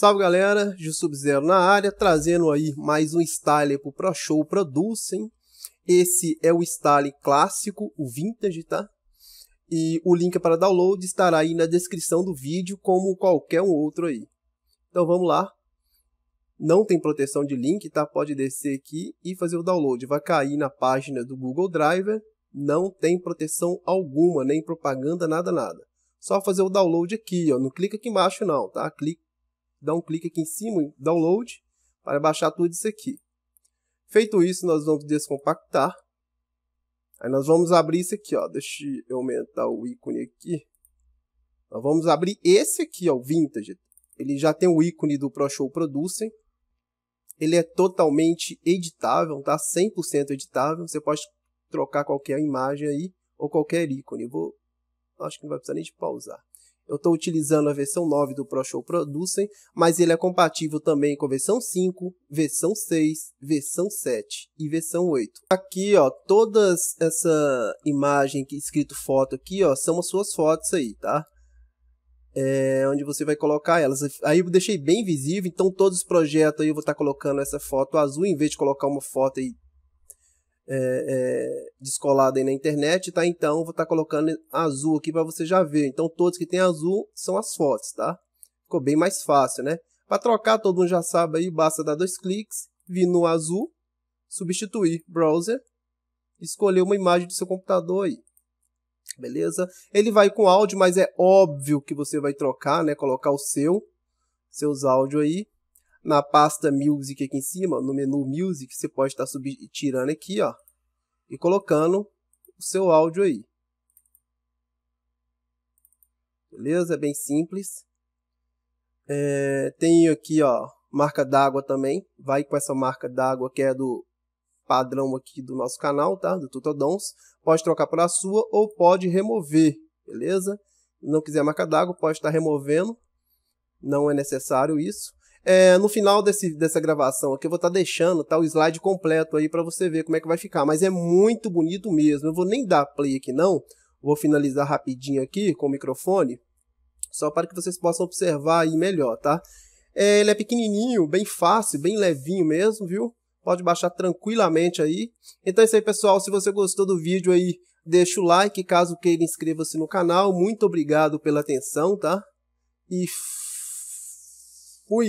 Salve galera, Sub-Zero na área, trazendo aí mais um styler pro Pro Show Producem. Esse é o styler clássico, o Vintage, tá? E o link para download estará aí na descrição do vídeo, como qualquer um outro aí. Então vamos lá. Não tem proteção de link, tá? Pode descer aqui e fazer o download. Vai cair na página do Google Drive. Não tem proteção alguma, nem propaganda, nada, nada. Só fazer o download aqui, ó. Não clica aqui embaixo não, tá? Clica dá um clique aqui em cima, em download, para baixar tudo isso aqui. Feito isso, nós vamos descompactar. Aí nós vamos abrir isso aqui, ó. Deixa eu aumentar o ícone aqui. Nós vamos abrir esse aqui, ó, o Vintage. Ele já tem o ícone do ProShow Producem. Ele é totalmente editável, tá? 100% editável. Você pode trocar qualquer imagem aí ou qualquer ícone. Eu vou, acho que não vai precisar nem de pausar. Eu estou utilizando a versão 9 do ProShow Producem, mas ele é compatível também com a versão 5, versão 6, versão 7 e versão 8. Aqui, ó, todas essa imagem que escrito foto aqui, ó, são as suas fotos aí, tá? É, onde você vai colocar elas. Aí eu deixei bem visível, então todos os projetos aí eu vou estar tá colocando essa foto azul, em vez de colocar uma foto aí é, é, descolada aí na internet, tá? Então, vou estar tá colocando azul aqui para você já ver. Então, todos que tem azul são as fotos, tá? Ficou bem mais fácil, né? Para trocar, todo mundo já sabe aí, basta dar dois cliques, vir no azul, substituir browser, escolher uma imagem do seu computador aí. Beleza? Ele vai com áudio, mas é óbvio que você vai trocar, né? Colocar o seu, seus áudios aí na pasta Music aqui em cima, no menu Music, você pode estar tá tirando aqui, ó, e colocando o seu áudio aí. Beleza? É bem simples. É, tem aqui, ó, marca d'água também. Vai com essa marca d'água que é do padrão aqui do nosso canal, tá? Do Tutodons. Pode trocar para sua ou pode remover, beleza? Não quiser marca d'água, pode estar removendo. Não é necessário isso. É, no final desse, dessa gravação aqui eu vou estar tá deixando tá, o slide completo aí para você ver como é que vai ficar. Mas é muito bonito mesmo. Eu vou nem dar play aqui não. Vou finalizar rapidinho aqui com o microfone. Só para que vocês possam observar aí melhor, tá? É, ele é pequenininho, bem fácil, bem levinho mesmo, viu? Pode baixar tranquilamente aí. Então é isso aí, pessoal. Se você gostou do vídeo aí, deixa o like. Caso queira, inscreva-se no canal. Muito obrigado pela atenção, tá? E 喂。